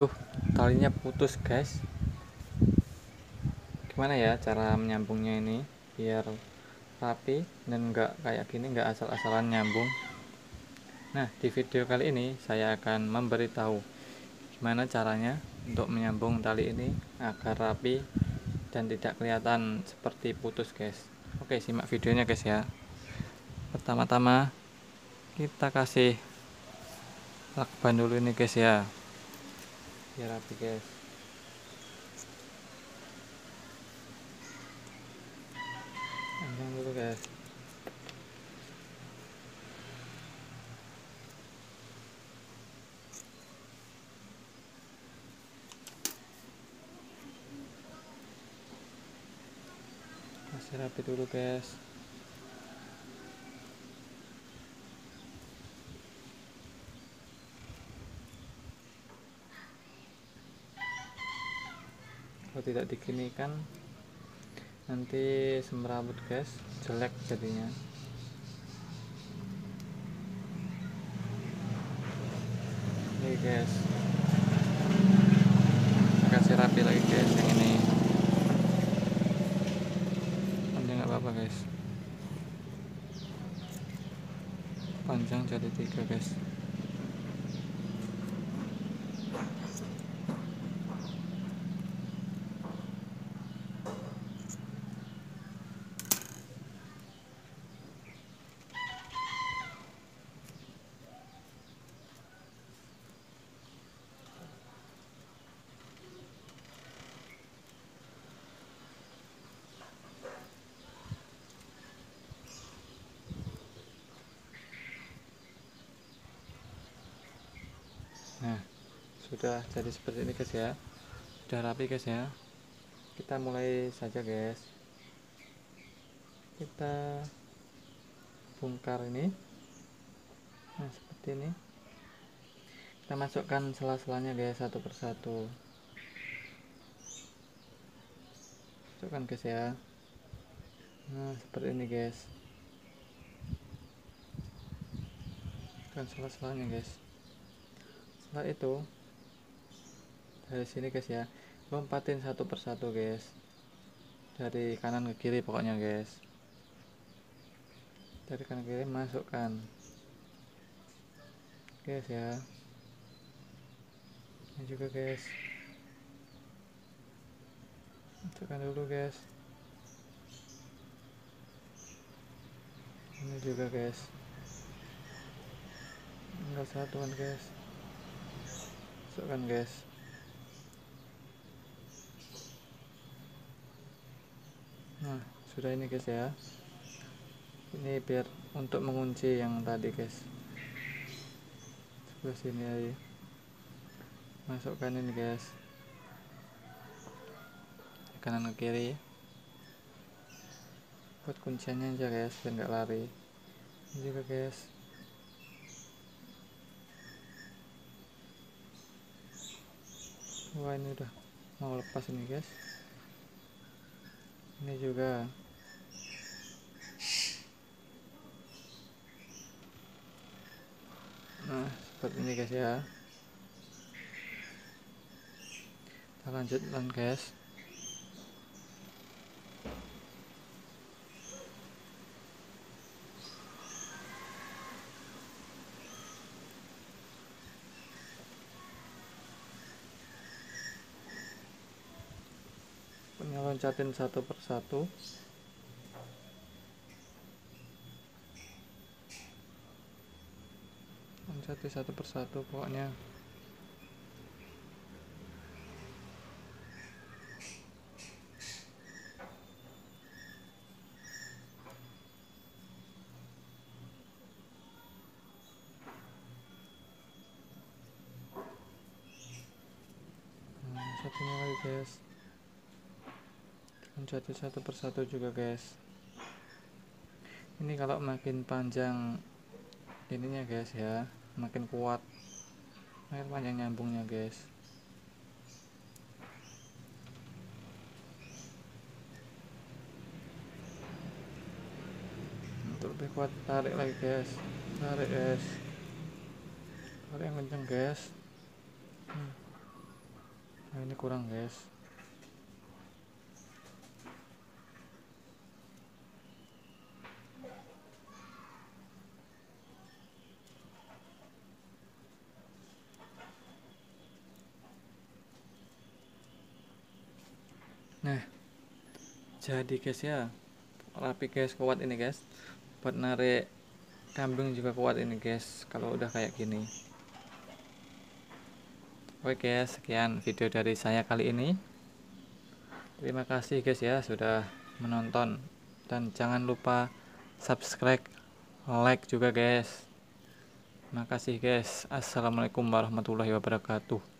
Tuh, talinya putus, guys. Gimana ya cara menyambungnya ini biar rapi dan enggak kayak gini enggak asal-asalan nyambung. Nah, di video kali ini saya akan memberitahu gimana caranya untuk menyambung tali ini agar rapi dan tidak kelihatan seperti putus, guys. Oke, simak videonya, guys ya. Pertama-tama kita kasih lakban dulu ini, guys ya biar rapi guys. Panjang dulu guys. Masih rapi dulu guys kalau tidak diginikan nanti semrawut guys jelek jadinya. Ini guys. Kasih rapi lagi guys yang ini. Panjang nggak apa-apa guys. Panjang jadi tiga guys Nah, sudah jadi seperti ini guys ya. Sudah rapi guys ya. Kita mulai saja guys. Kita bongkar ini. Nah, seperti ini. Kita masukkan sela-selanya guys satu persatu. Masukkan guys ya. Nah, seperti ini guys. Kan sela-selanya guys setelah itu dari sini guys ya. Lompatin satu persatu guys. Dari kanan ke kiri pokoknya guys. Dari kanan ke kiri masukkan guys ya. Ini juga guys. Masukkan dulu guys. Ini juga guys. Enggak satuan guys. Masukkan guys nah sudah ini guys ya. Ini biar untuk mengunci yang tadi guys. Sebelah sini aja. Masukkan ini guys. Kanan ke kiri. Buat kunciannya aja guys biar nggak lari. Ini juga guys. Wah ini udah mau lepas ini guys ini juga. Nah seperti ini guys ya. Kita lanjut guys loncatin satu persatu loncatin satu persatu pokoknya. Nah, satunya lagi guys menjadi satu persatu juga guys. Ini kalau makin panjang ininya guys ya. Makin kuat. Makin panjang nyambungnya guys. Untuk lebih kuat tarik lagi guys. Tarik guys. Tarik yang kencang guys. Hmm. nah, ini kurang guys nah jadi guys ya rapi guys kuat ini guys. Buat narik kambing juga kuat ini guys kalau udah kayak gini. Oke guys sekian video dari saya kali ini. Terima kasih guys ya sudah menonton. Dan jangan lupa subscribe like juga guys. Terima kasih guys. Assalamualaikum warahmatullahi wabarakatuh